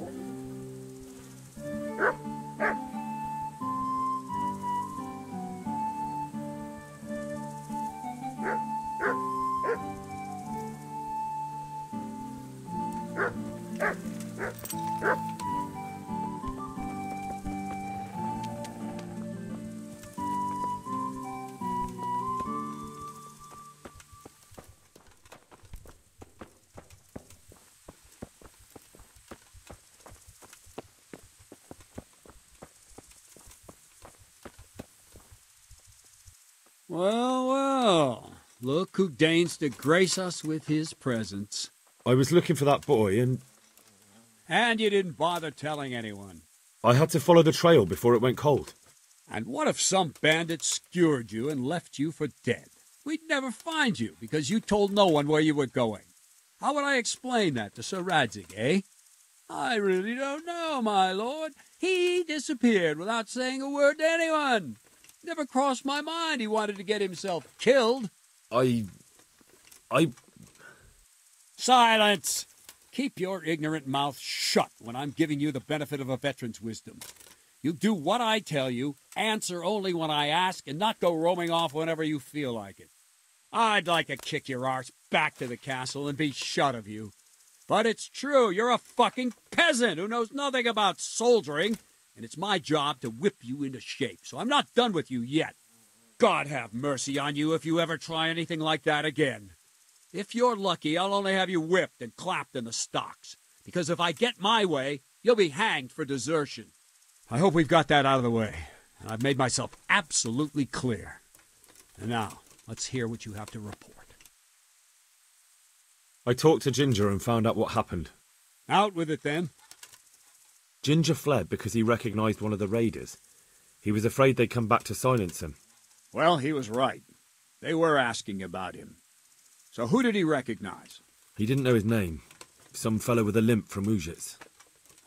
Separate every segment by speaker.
Speaker 1: Well, who deigns to grace us with his presence.
Speaker 2: I was looking for that boy, and
Speaker 1: And you didn't bother telling anyone.
Speaker 2: I had to follow the trail before it went cold.
Speaker 1: And what if some bandit skewered you and left you for dead? We'd never find you because you told no one where you were going. How would I explain that to Sir Radzig, eh? I really don't know, my lord. He disappeared without saying a word to anyone. Never crossed my mind he wanted to get himself killed.
Speaker 2: I. I.
Speaker 1: Silence! Keep your ignorant mouth shut when I'm giving you the benefit of a veteran's wisdom. You do what I tell you, answer only when I ask, and not go roaming off whenever you feel like it. I'd like to kick your arse back to the castle and be shut of you. But it's true, you're a fucking peasant who knows nothing about soldiering, and it's my job to whip you into shape, so I'm not done with you yet. God have mercy on you if you ever try anything like that again. If you're lucky, I'll only have you whipped and clapped in the stocks, because if I get my way, you'll be hanged for desertion. I hope we've got that out of the way. I've made myself absolutely clear. And now, let's hear what you have to report.
Speaker 2: I talked to Ginger and found out what happened.
Speaker 1: Out with it, then.
Speaker 2: Ginger fled because he recognized one of the raiders. He was afraid they'd come back to silence him.
Speaker 1: Well, he was right. They were asking about him. So who did he recognize?
Speaker 2: He didn't know his name. Some fellow with a limp from Uzhitz.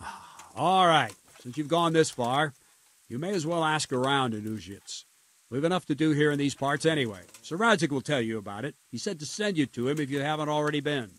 Speaker 1: Ah, all right. Since you've gone this far, you may as well ask around in Uzhitz. We've enough to do here in these parts anyway. Sir Radzig will tell you about it. He said to send you to him if you haven't already been.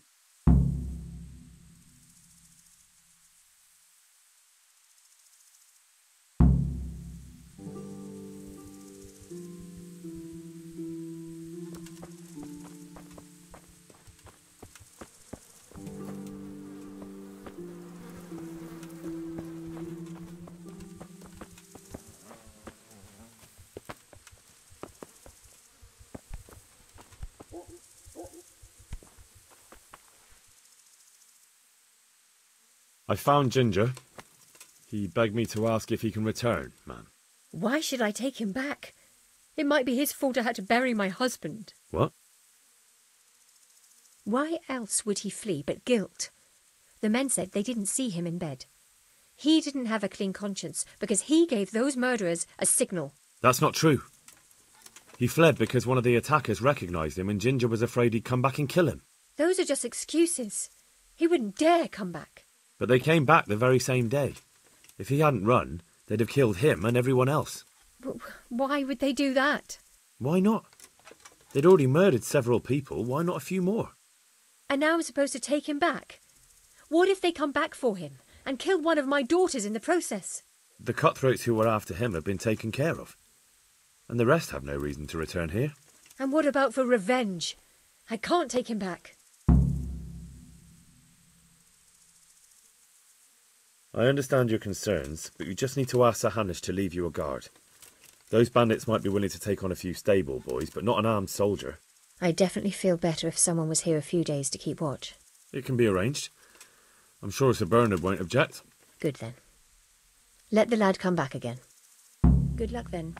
Speaker 2: I found Ginger. He begged me to ask if he can return, man.
Speaker 3: Why should I take him back? It might be his fault I had to bury my husband.
Speaker 2: What?
Speaker 3: Why else would he flee but guilt? The men said they didn't see him in bed. He didn't have a clean conscience because he gave those murderers a signal.
Speaker 2: That's not true. He fled because one of the attackers recognized him and Ginger was afraid he'd come back and kill him.
Speaker 3: Those are just excuses. He wouldn't dare come back.
Speaker 2: But they came back the very same day. If he hadn't run, they'd have killed him and everyone else.
Speaker 3: But why would they do that?
Speaker 2: Why not? They'd already murdered several people, why not a few more?
Speaker 3: And now I'm supposed to take him back? What if they come back for him and kill one of my daughters in the process?
Speaker 2: The cutthroats who were after him have been taken care of. And the rest have no reason to return here.
Speaker 3: And what about for revenge? I can't take him back.
Speaker 2: I understand your concerns, but you just need to ask Sir Hanush to leave you a guard. Those bandits might be willing to take on a few stable boys, but not an armed soldier.
Speaker 3: I definitely feel better if someone was here a few days to keep watch.
Speaker 2: It can be arranged. I'm sure Sir Bernard won't object.
Speaker 3: Good then. Let the lad come back again. Good luck then.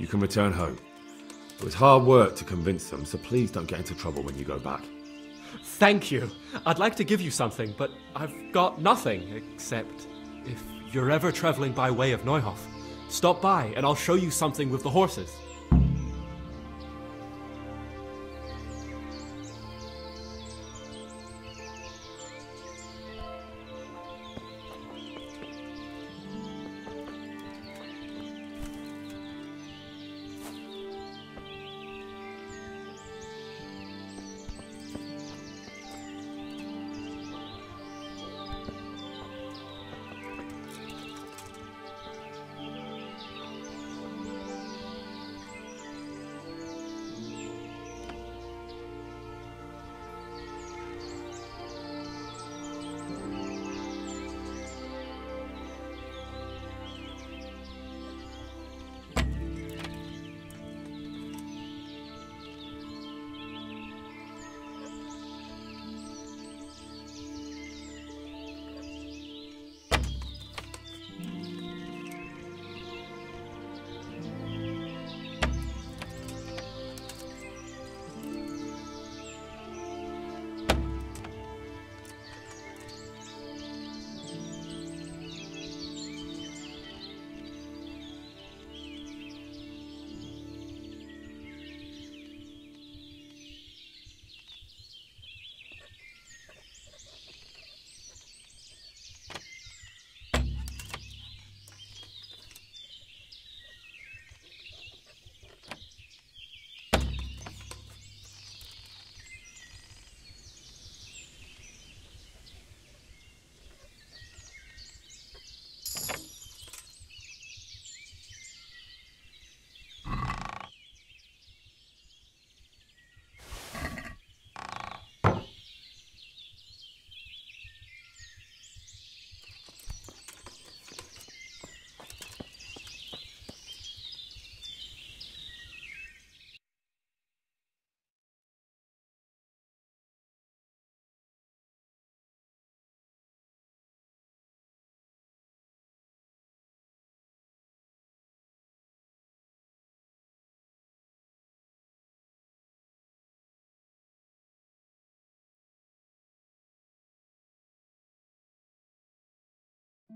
Speaker 2: You can return home. It was hard work to convince them, so please don't get into trouble when you go back.
Speaker 4: Thank you. I'd like to give you something, but I've got nothing except if you're ever traveling by way of Neuhof, stop by and I'll show you something with the horses.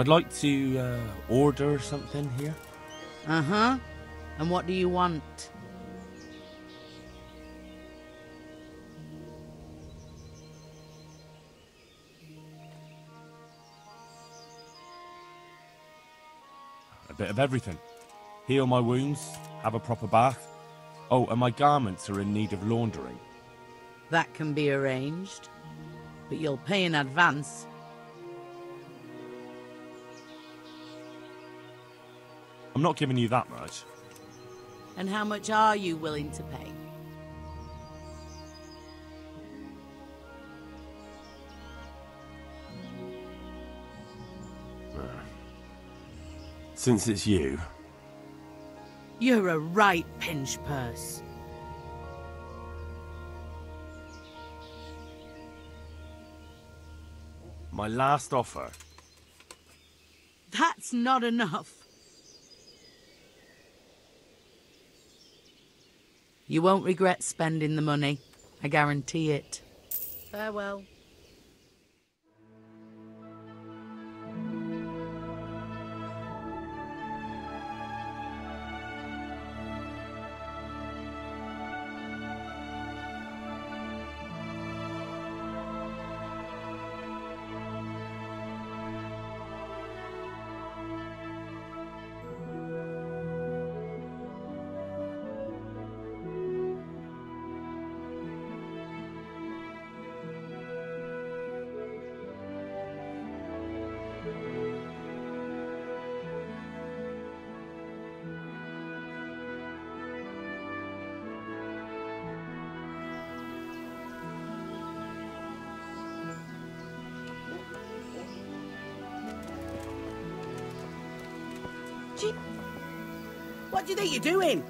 Speaker 2: I'd like to uh, order something here.
Speaker 5: Uh huh. And what do you want?
Speaker 2: A bit of everything. Heal my wounds, have a proper bath. Oh, and my garments are in need of laundering.
Speaker 5: That can be arranged. But you'll pay in advance.
Speaker 2: I'm not giving you that much.
Speaker 5: And how much are you willing to pay?
Speaker 2: Uh, since it's you,
Speaker 5: You're a right pinch purse.
Speaker 2: my last offer.
Speaker 5: That's not enough. You won't regret spending the money. I guarantee it. Farewell.
Speaker 6: What do you think you're doing?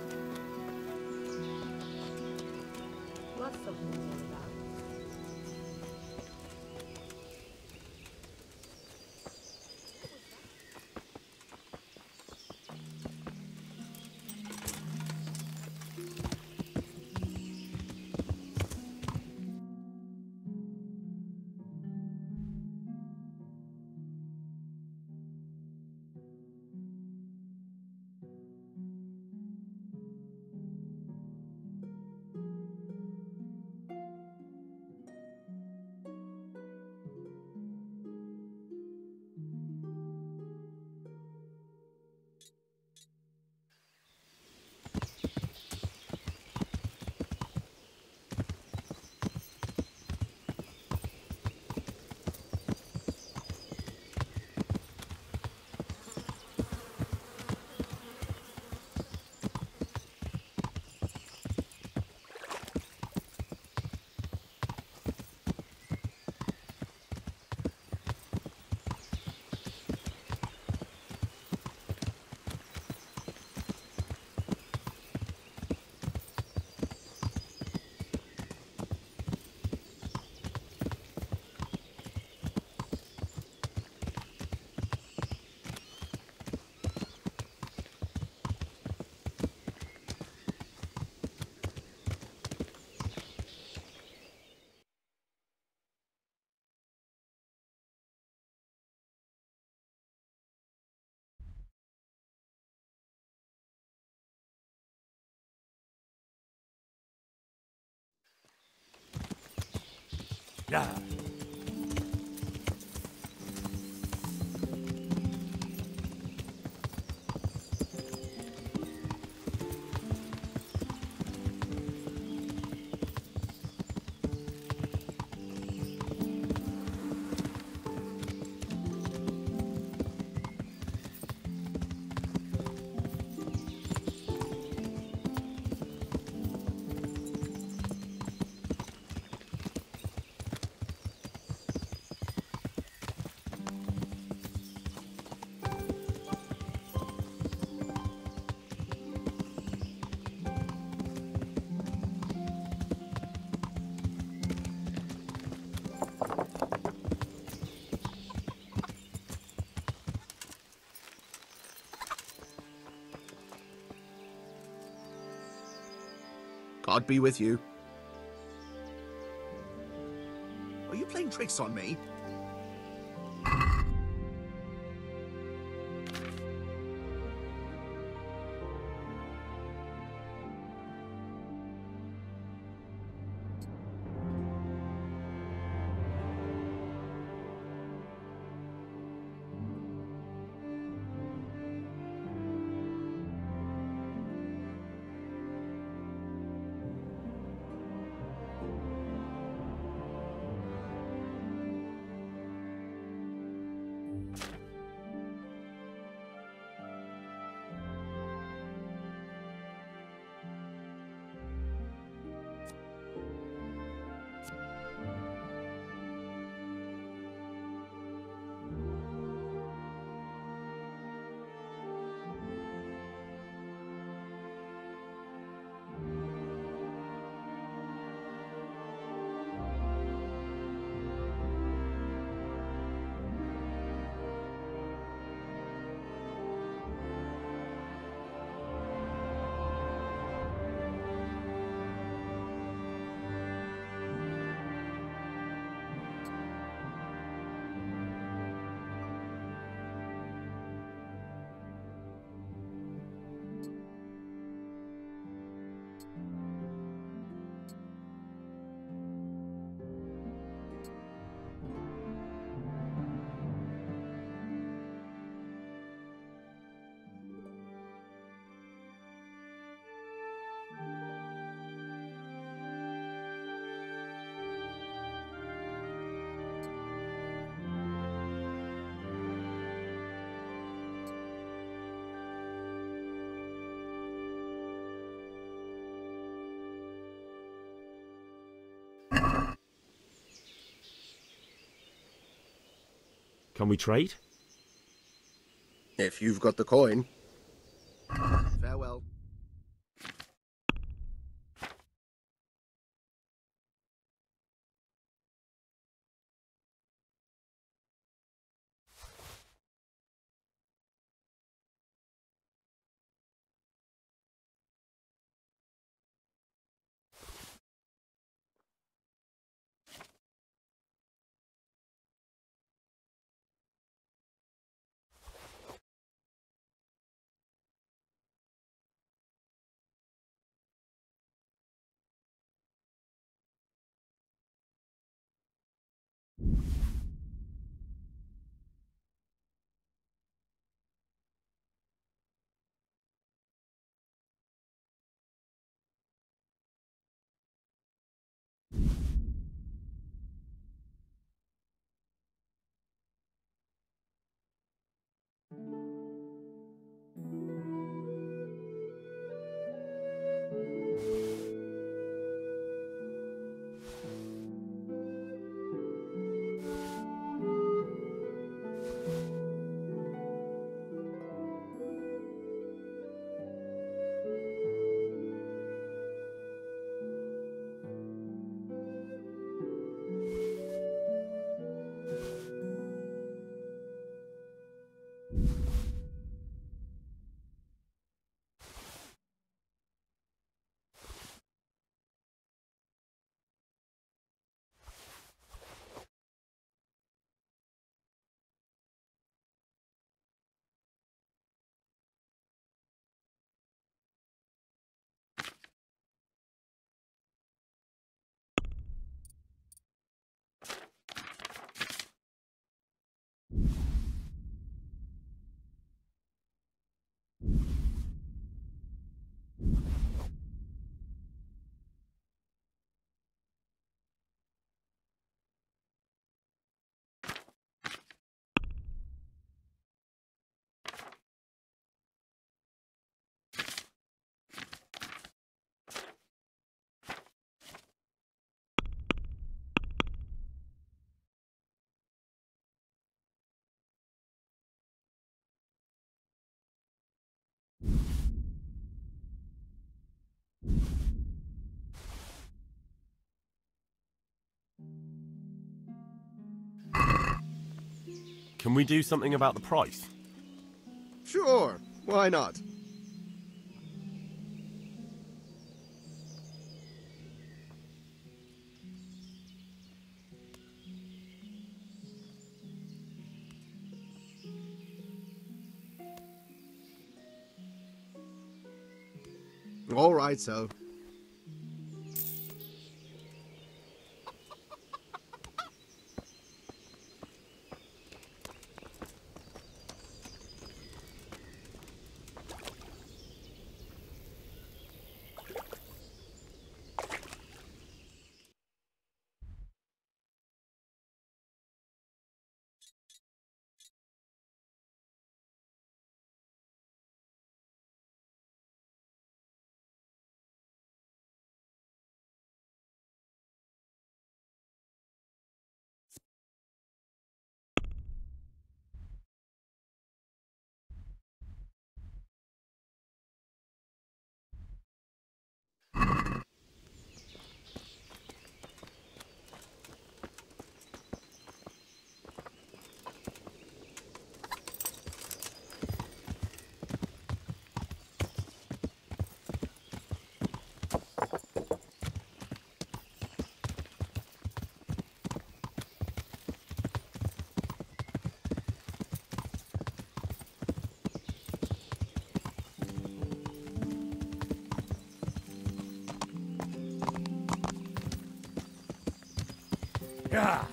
Speaker 7: Yeah.
Speaker 8: God be with you. Are you playing tricks on me?
Speaker 9: Can we trade?
Speaker 8: If you've got the coin.
Speaker 9: Can we do something about the price?
Speaker 8: Sure, why not? All right, so
Speaker 10: Yeah.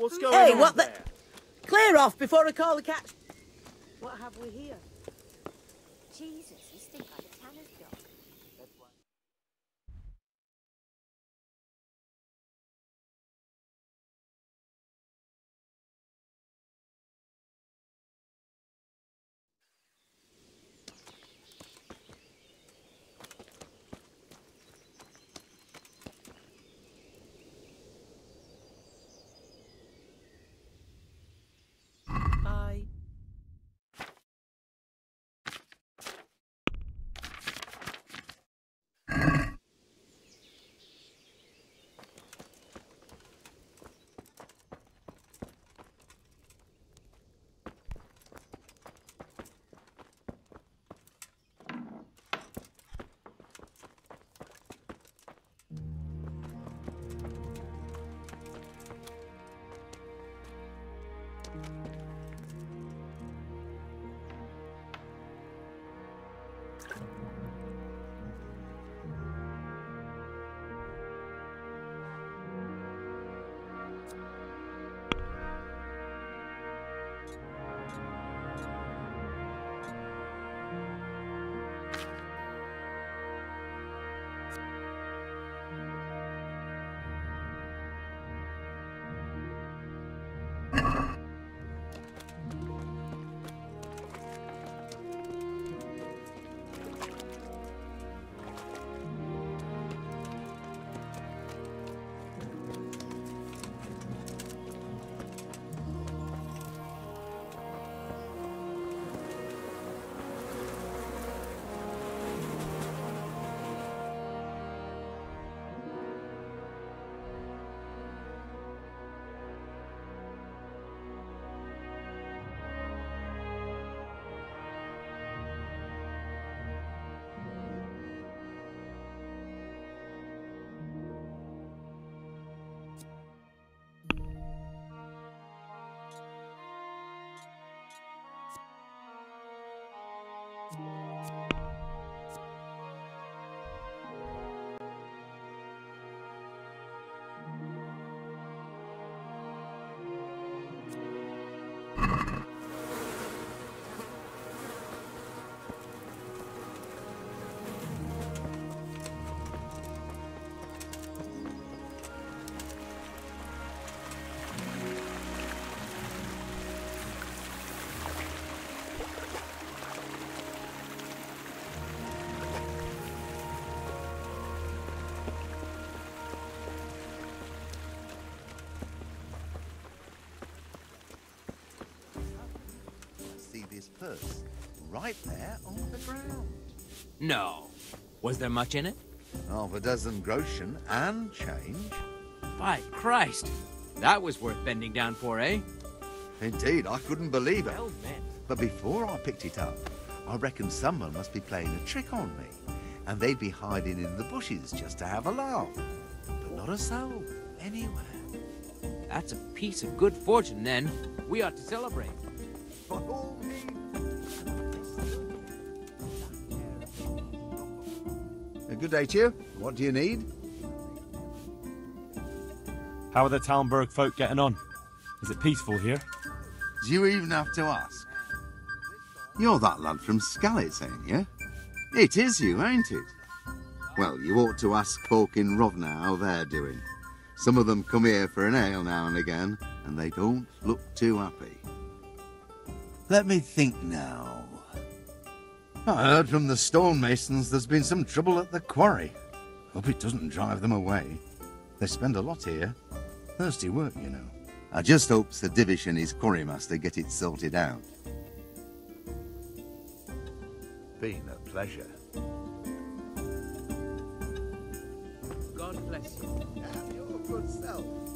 Speaker 11: What's going
Speaker 5: Hey,
Speaker 11: on
Speaker 5: what the? Clear off before I call the cat.
Speaker 12: Purse right there on the ground.
Speaker 11: No. Was there much in it?
Speaker 12: Half a dozen groschen and change.
Speaker 11: By Christ! That was worth bending down for, eh?
Speaker 12: Indeed, I couldn't believe it.
Speaker 11: Well.
Speaker 12: But before I picked it up, I reckon someone must be playing a trick on me. And they'd be hiding in the bushes just to have a laugh. But not a soul, anywhere.
Speaker 11: That's a piece of good fortune, then. We ought to celebrate.
Speaker 12: Good day to you. What do you need?
Speaker 9: How are the Talmberg folk getting on? Is it peaceful here?
Speaker 12: Do you even have to ask? You're that lad from Skalitz, ain't you? It is you, ain't it? Well, you ought to ask folk in Rovna how they're doing. Some of them come here for an ale now and again, and they don't look too happy. Let me think now. I heard from the stonemasons there's been some trouble at the quarry. Hope it doesn't drive them away. They spend a lot here. Thirsty work, you know. I just hope Sir Divish and his quarrymaster get it sorted out. Been a pleasure.
Speaker 11: God bless you.
Speaker 12: Have your good self.